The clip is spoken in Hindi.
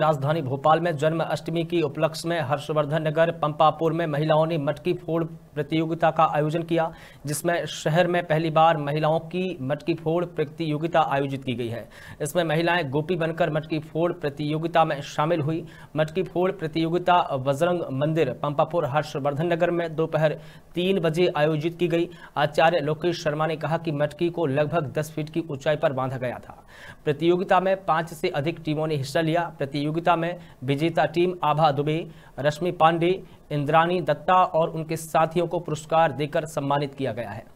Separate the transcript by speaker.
Speaker 1: राजधानी भोपाल में जन्माष्टमी की उपलक्ष्य में हर्षवर्धन नगर, पंपापुर में महिलाओं ने मटकी फोड़ प्रतियोगिता का आयोजन किया, जिसमें शहर में पहली बार महिलाओं की मटकी फोड़ प्रतियोगिता आयोजित की गई है। इसमें महिलाएँ गोपी बनकर मटकी फोड़ प्रतियोगिता में शामिल हुई। मटकी फोड़ प्रतियोगिता बजरंग मंदिर, पंपापुर, हर्षवर्धन नगर में दोपहर तीन बजे आयोजित की गई। आचार्य लोकेश शर्मा ने कहा कि मटकी को लगभग दस फीट की ऊंचाई पर बांधा गया था। प्रतियोगिता में पाँच से अधिक टीमों ने हिस्सा लिया। प्रतियोगिता में विजेता टीम आभा दुबे, रश्मि पांडे इंद्रानी दत्ता और उनके साथियों को पुरस्कार देकर सम्मानित किया गया है।